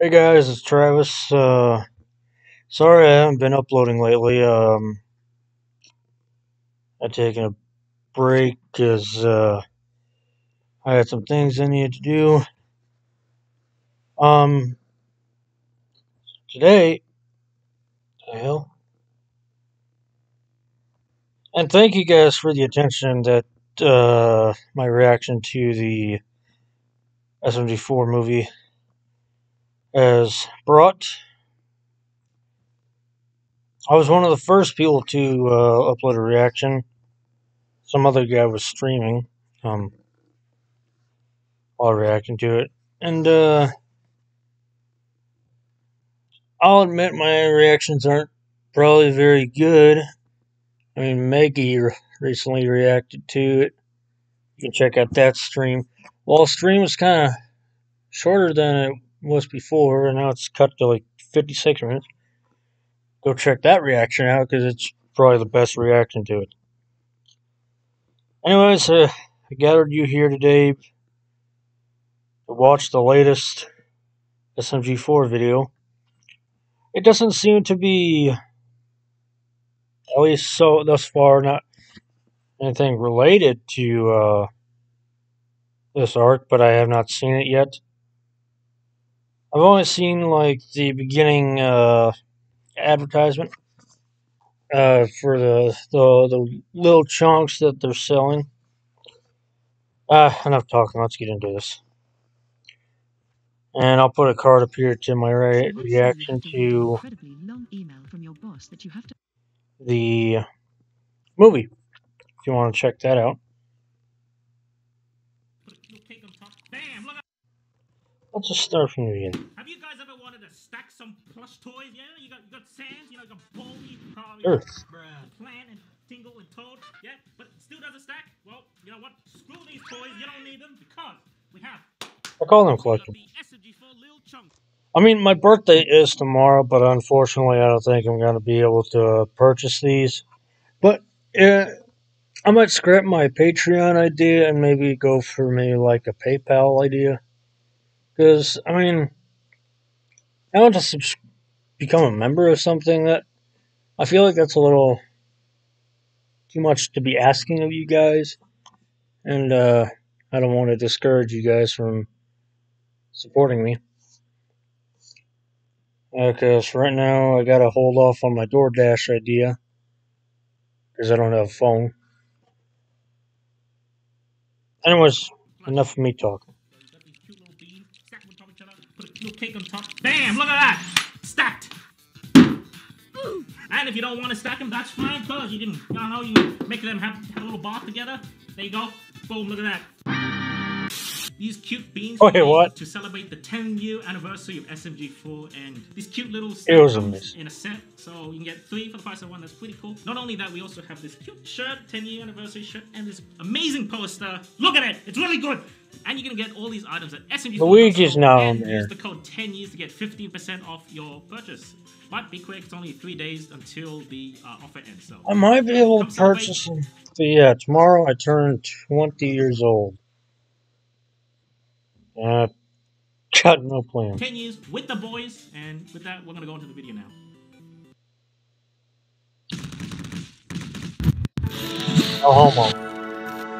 Hey guys, it's Travis. Uh, sorry I haven't been uploading lately. Um, I've taken a break because uh, I had some things I needed to do. Um, today, the hell? And thank you guys for the attention that uh, my reaction to the SMG4 movie has brought. I was one of the first people to uh, upload a reaction. Some other guy was streaming um, while reacting to it. And uh, I'll admit my reactions aren't probably very good. I mean, Maggie recently reacted to it. You can check out that stream. Well, stream was kind of shorter than it was before, and now it's cut to like 56 minutes. Go check that reaction out because it's probably the best reaction to it. Anyways, uh, I gathered you here today to watch the latest SMG4 video. It doesn't seem to be, at least so thus far, not anything related to uh, this arc, but I have not seen it yet. I've only seen like the beginning uh, advertisement uh, for the, the the little chunks that they're selling. Uh, enough talking. Let's get into this. And I'll put a card up here to my right reaction to the movie. If you want to check that out. Start from the beginning. Have you guys ever wanted to stack some plush toys? Yeah, you got you got Sans, you know, you got Baldy, Harley, Sure. Plan, and Tingle and Toad. Yeah, but it still doesn't stack. Well, you know what? Screw these toys. You don't need them because we have I call them collectibles. the SMG4 Lil Chunk. I mean, my birthday is tomorrow, but unfortunately, I don't think I'm going to be able to purchase these. But uh, I might scrap my Patreon idea and maybe go for maybe like a PayPal idea. Because, I mean, I want to subs- become a member of something that I feel like that's a little too much to be asking of you guys. And uh, I don't want to discourage you guys from supporting me. Because for right now, I gotta hold off on my DoorDash idea. Because I don't have a phone. Anyways, enough of me talking. Got these cute little beans. Stack them on top of each Little cake on top. Bam! Look at that! Stacked. And if you don't want to stack them, that's fine, cause you can, you know, how you make them have, have a little bar together. There you go. Boom! Look at that. These cute beans Wait, what? to celebrate the 10 year anniversary of SMG4 and these cute little It a in a set, so you can get three for the price of one. That's pretty cool. Not only that, we also have this cute shirt, 10 year anniversary shirt, and this amazing poster. Look at it, it's really good. And you're gonna get all these items at SMG4. Luigi's now and on there. Use the code 10 years to get 15% off your purchase. But be quick, it's only three days until the uh, offer ends. So I might be able to purchase them. But yeah, tomorrow I turn 20 years old. Uh, got no plans. 10 years with the boys, and with that, we're gonna go into the video now. No homo.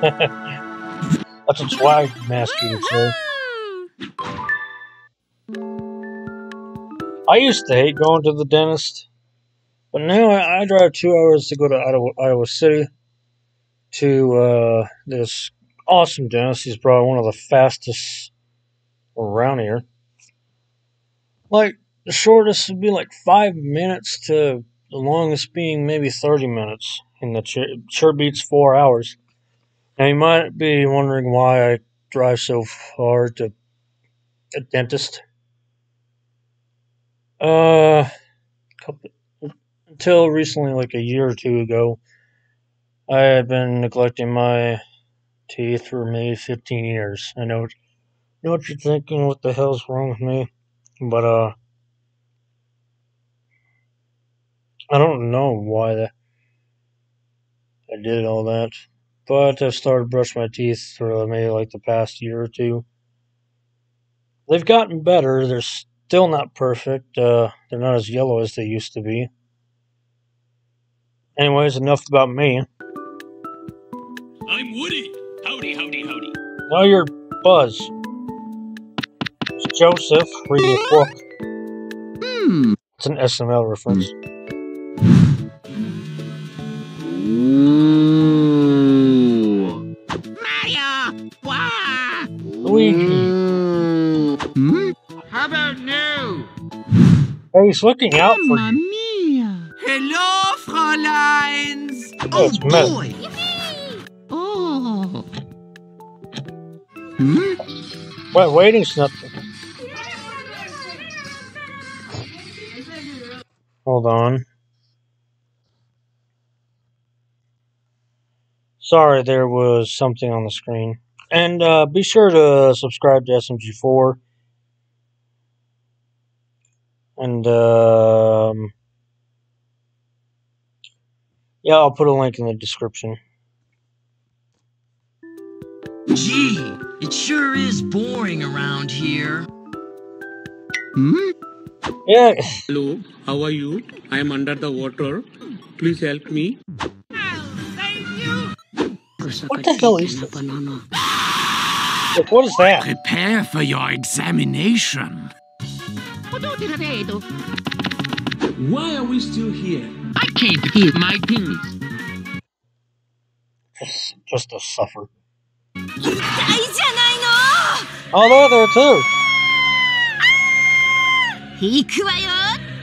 That's a swag master would say. I used to hate going to the dentist, but now I, I drive two hours to go to Iowa, Iowa City to uh, this awesome dentist. He's probably one of the fastest around here. Like, the shortest would be like five minutes to the longest being maybe 30 minutes. And the ch- sure beats four hours. Now, you might be wondering why I drive so far to a dentist. Uh, couple, until recently, like a year or two ago, I had been neglecting my teeth for maybe 15 years. I know, know what you're thinking. What the hell's wrong with me? But uh, I don't know why that I did all that. But I've started brushing my teeth for maybe like the past year or two. They've gotten better. They're still not perfect. Uh, they're not as yellow as they used to be. Anyways, enough about me. I'm Woody. Howdy, howdy, howdy. Now you're Buzz. Joseph reading a book. Hmm. It's an SML reference. Ooh. Mario! Wah! Luigi. Hmm? How about new? Hey, he's looking out for you. mia. Hello, Fräuleins! Oh, it's Meta. boy! Oh. Hmm? Wait, waiting's nothing. Hold on. Sorry, there was something on the screen. And uh, be sure to subscribe to SMG4. And, um, yeah, I'll put a link in the description. Gee, it sure is boring around here. Hmm? Yeah. Hello, how are you? I am under the water. Please help me. What the hell is this? banana? what is that? Prepare for your examination. Why are we still here? I can't hear my things. Just, just to suffer. All oh, there are two. 行くわよ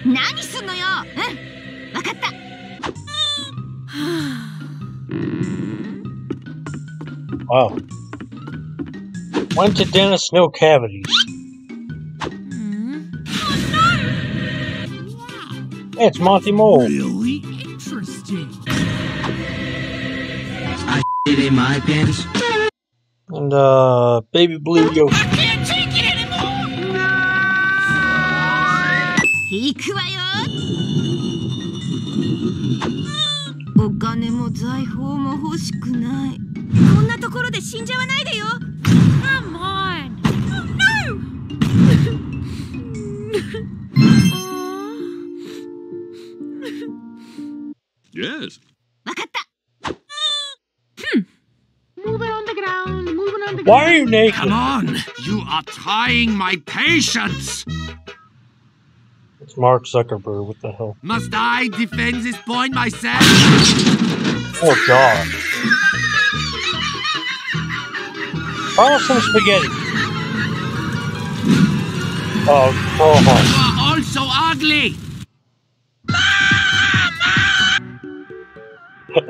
何すんのようんわかったは Wow. Went to dentist, no cavities. あうん、 Hey, it's Monty Mole. Really interesting. I did in my pants. And, uh, Baby Blue Yoshi. 行くわよお金も財宝も欲しくないこんなところで死んじゃわないでよ Come on! Yes. わかった Moving on the ground, moving on the Why are you naked? Come on. You are trying my patience. It's Mark Zuckerberg. What the hell? Must I defend this point myself? Oh, God. Try some spaghetti. Oh, oh. You are all so ugly.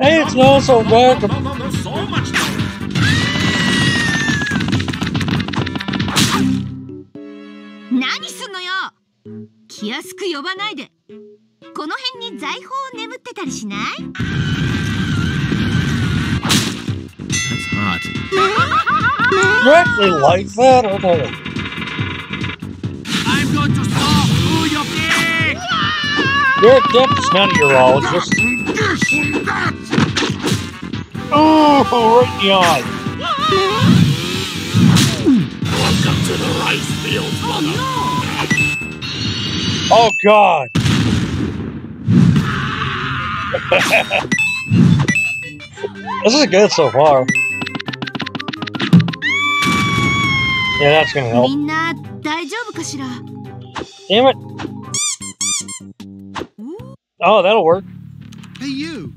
Hey, it's not so bad. 気安く呼ばないでこの辺に財宝眠ってたりしない. You actually like that? Oh, no. I'm going to saw through your dick. You're a dentist, not a urologist. Oh, right in the eye. Welcome to the rice field, mother. Oh, Oh God. this is good so far. Yeah, that's gonna help. Damn it. Oh, that'll work. Hey, you.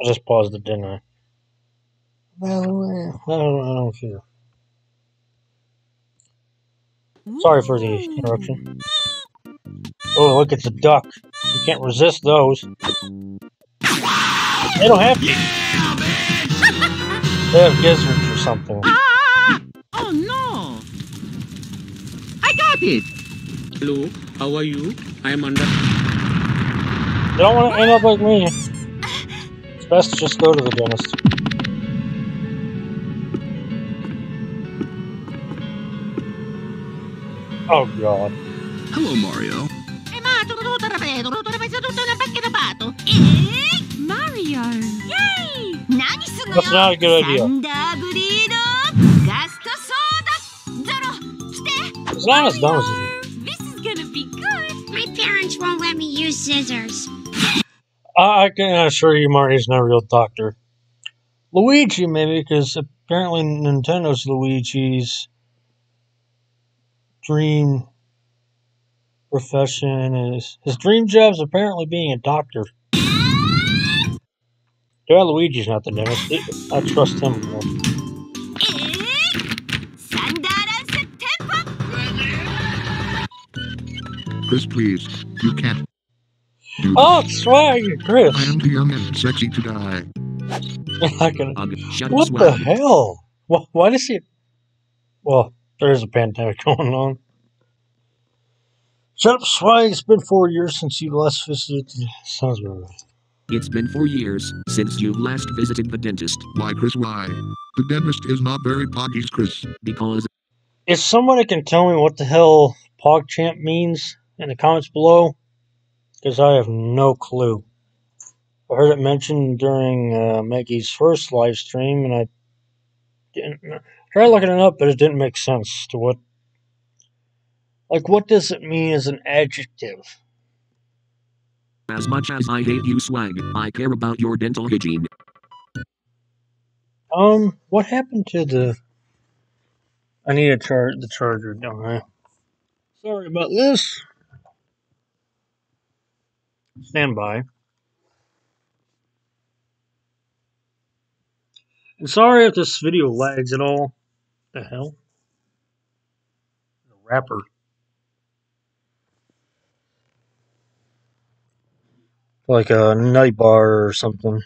I just paused it, didn't I? Well, I don't, I don't care. Sorry for the interruption. Oh, look, it's a duck. You can't resist those. They don't have. They have gizzards or something. Ah! Oh no! I got it! Hello, how are you? I am under. You don't want to end up like me. It's best to just go to the dentist. Oh god. Hello, Mario. Mario! That's not a good idea. It's not as dumb as you. This is gonna be good. My parents won't let me use scissors. I can assure you, Mario's not a real doctor. Luigi, maybe, because apparently Nintendo's Luigi's dream profession is his, dream job is apparently being a doctor. Yeah, Luigi's not the dentist. I trust him more. Chris, please. You can't. Do oh, swag, Chris. I am too young and sexy to die. I can. What the hell? Why, why does he? Well, there's a pandemic going on. Shut up, swag. It's been four years since you last visited. Sounds about right. It's been four years since you last visited the dentist Why, Chris, why? The dentist is not very poggies, Chris. because If somebody can tell me what the hell PogChamp means in the comments below, because I have no clue. I heard it mentioned during uh, Maggie's first live stream, and I didn't tried looking it up, but it didn't make sense to what. Like, what does it mean as an adjective? as much as I hate you, swag, I care about your dental hygiene. Um, what happened to the? I need a char the charger, don't I? Sorry about this. Stand by. And sorry if this video lags at all. The hell? The wrapper. Like a nutty bar or something.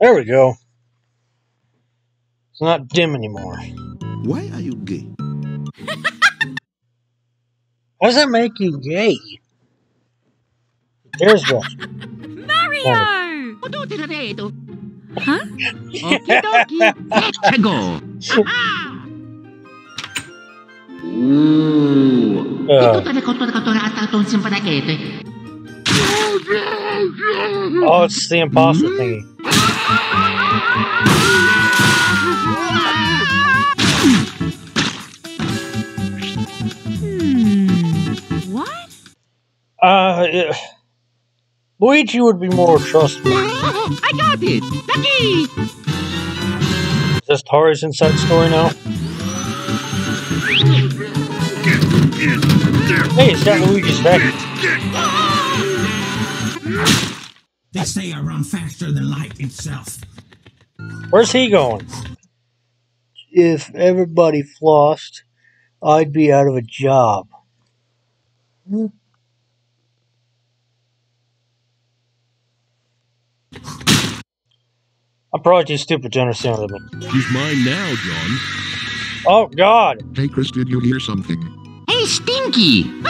There we go. It's not dim anymore. Why are you gay? Why does that make you gay? There's one. Mario! Oh. Huh? Okie dokie. Let's go. Ooh. Oh. it's the imposter thingy. Hmm. What? Uh. Luigi would be more trustworthy. I got it! Lucky! Is this Tari's inside story now? Hey, it's got Luigi's back. They say I run faster than light itself. Where's he going? If everybody flossed, I'd be out of a job. Hmm. I'm probably too stupid to understand what I mean. He's mine now, John. Oh, God! Hey, Chris, did you hear something? Hey, Stinky!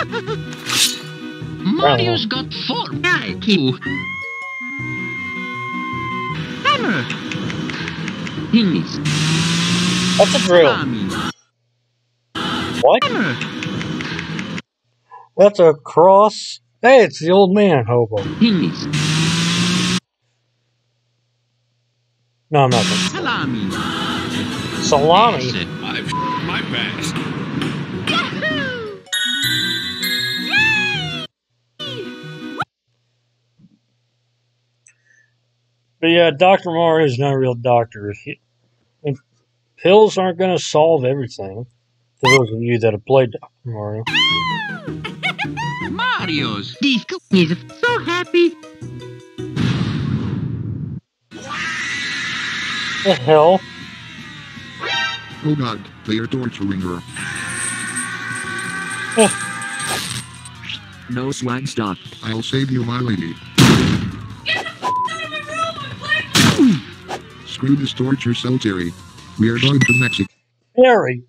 Mario's got four IQ. Hammer! Finish. That's a drill. What? Hammer! That's a cross. Hey, it's the old man hobo. Finish. No, I'm not. gonna- Salami. Salami. I've my pants. But yeah, Dr. Mario is not a real doctor. He, and pills aren't going to solve everything. For those of you that have played Dr. Mario. Mario's disco is so happy. The hell? Oh God, they are torturing her. No swag stop. I'll save you, my lady. Screw this torture cell, Terry. We are going to Mexico. Harry.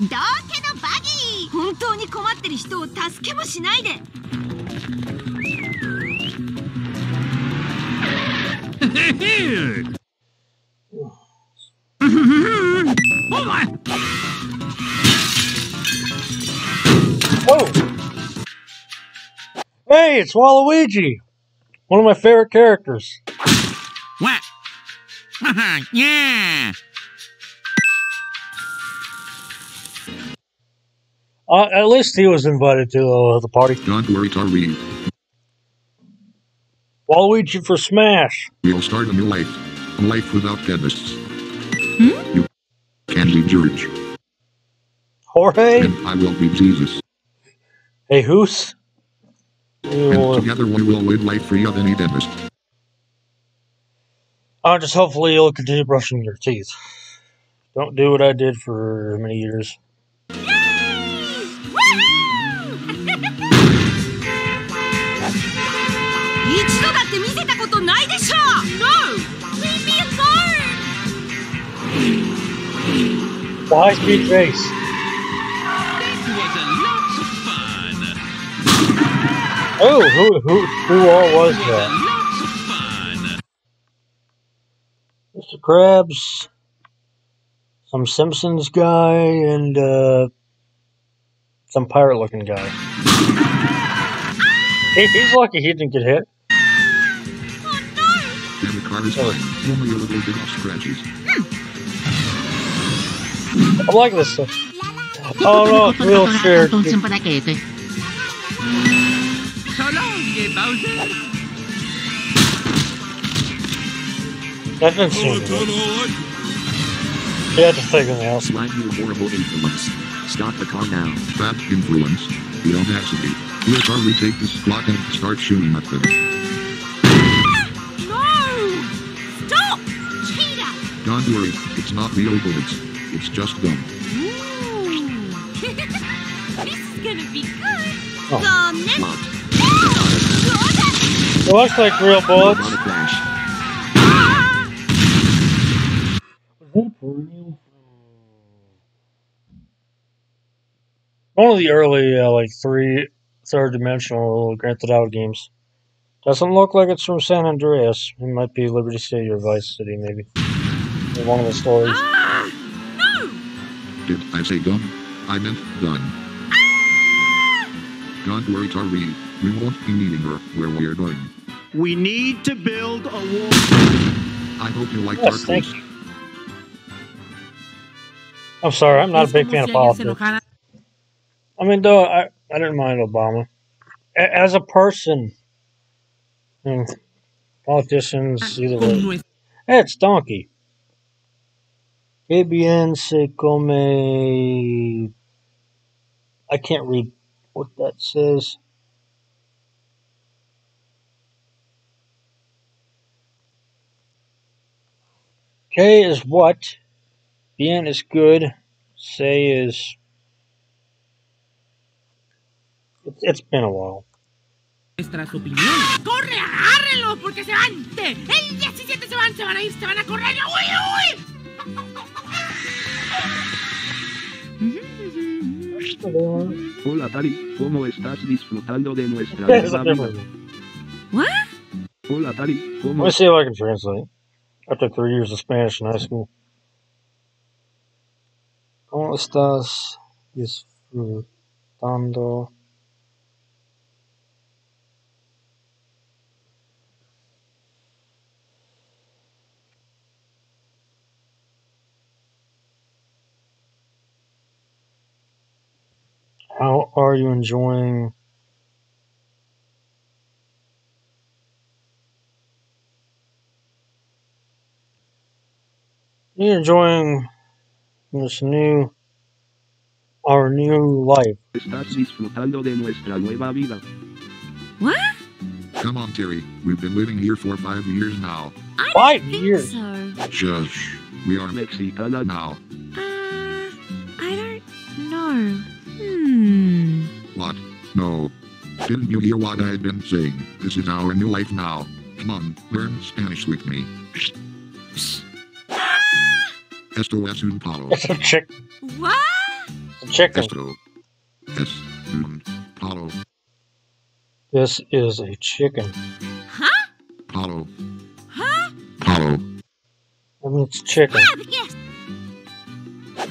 道家のバギー本当に困ってる人を助けもしないで Oh! Hey, it's Waluigi! One of my favorite characters. What? yeah. Uh, at least he was invited to uh, the party. Don't worry, Tari. Waluigi for Smash. We'll start a new life. A life without chemists. You can be George, Jorge. and I will be Jesus. Hey, who's? And together we will live life free of any dentist. Uh, just hopefully you'll continue brushing your teeth. Don't do what I did for many years. Alone! Why speed face? Oh, who who who all was that? Mr. Krabs, some Simpsons guy, and uh, some pirate-looking guy. He, he's lucky he didn't get hit. And the car is fine. Only a little bit of scratches. I'm liking this stuff. Oh, oh no, it's real fair. That didn't seem good. Yeah, just take in the house. Why you horrible influence? Stop the car now. That influence? The audacity. Let's hardly take this clock and start shooting at them. No! Stop! Cheetah! Don't worry, it's not real bullets. It's just gum. Ooh. this is gonna be good. Oh. The next It looks like real bullets. Robotic crash. One of the early, uh, like three third dimensional Grand Theft Auto games. Doesn't look like it's from San Andreas. It might be Liberty City or Vice City, maybe. In one of the stories. Ah! No! Did I say gum? I meant gun. Don't worry, Tari. We won't be needing her where we're going. We need to build a wall. I hope you like Yes, dark thank you. I'm sorry, I'm not a big fan of politics. I mean, though, I, I didn't mind Obama. A- as a person, hmm, politicians, either way. Hey, it's Donkey. Bien se come. I can't read what that says. K is what? Bien is good. Say is. It's, been a while. Nuestras opiniones. ¡Corre! ¡Porque se van! ¡Te- ¡El 17 se van! ¡Se van a ir! ¡Se van a correr! ¡Uy, uy! Hola Tari, ¿cómo estás disfrutando de nuestra nueva vida? What? Hola Tari, Let ¿cómo me see if I can translate. After three years of Spanish in high school. ¿Cómo estás disfrutando? How are you enjoying you enjoying this new our new life? estás disfrutando de nuestra nueva vida? What? Come on, Terry. We've been living here for five years now. I don't Five think years. So. Shush. We are Mexicana now. Uh, I don't know. What? No. Didn't you hear what I've been saying? This is our new life now. Come on, learn Spanish with me. Esto es un palo. It's a chick What? it's a chicken. Esto es un palo. This is a chicken. Huh? Palo. Huh? Palo. I mean it's chicken. Ah, yes.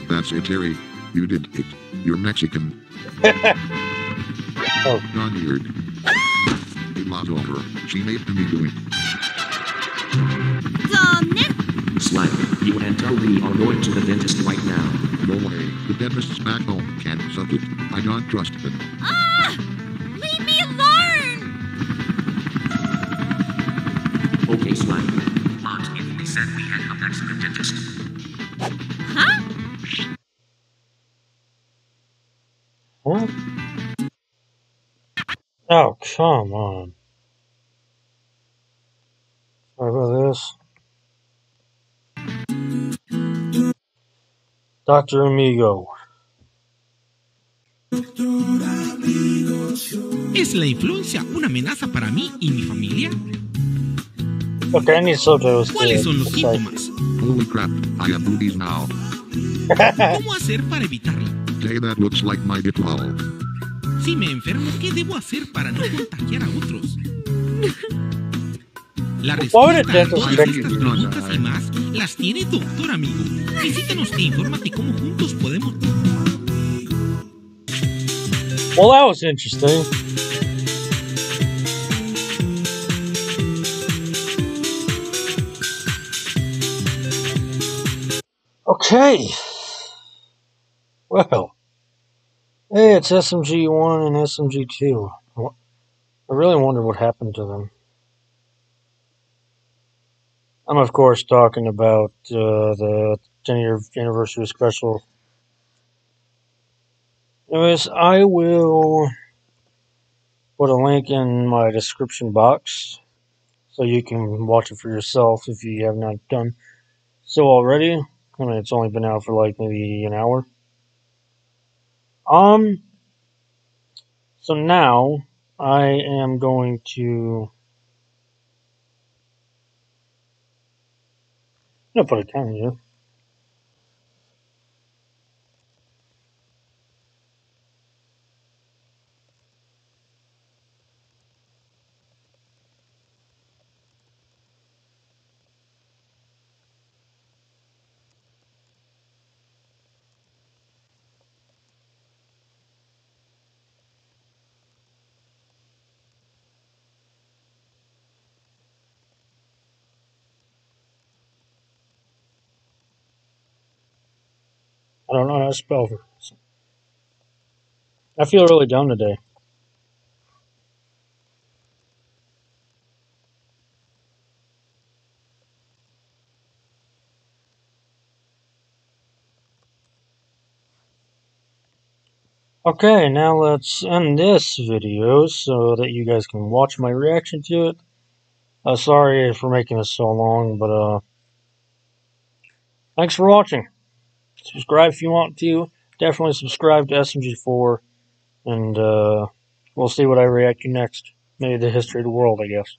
That's it, Terry. You did it. You're Mexican. Oh. Not weird. It was over. She made me do it. Slack, you and we are going to the dentist right now. No way. The dentist's back home. Can't suck it. I don't trust him. Ah! Leave me alone! Okay, Swag. But if we said we had come back to the dentist, Huh? What? Oh, come on. Sorry about this. Dr. Amigo. ¿Es la influencia una amenaza para mí y mi familia? Okay, I need subtitles. to ¿Cuáles son los decide. síntomas? Holy crap. I have boobies now. ¿Cómo hacer para evitarla? Hey, that looks like my ritual. Si me enfermo, ¿qué debo hacer para no contagiar a otros? La respuesta a todas estas preguntas y más las tiene Doctor Amigo. Visítanos e infórmate cómo juntos podemos... Well, that was interesting. Okay. Well, hey, it's SMG 1 and SMG 2. I really wonder what happened to them. I'm, of course, talking about uh, the 10 year anniversary special. Anyways, I will put a link in my description box so you can watch it for yourself if you have not done so already. I mean, it's only been out for like maybe an hour. Um, so now I am going to. Gonna put a camera here. I don't know how to spell her. I feel really dumb today. Okay, now let's end this video so that you guys can watch my reaction to it. Uh, sorry for making this so long, but uh, thanks for watching. Subscribe if you want to. Definitely subscribe to SMG4, and uh, we'll see what I react to next. Maybe the history of the world, I guess.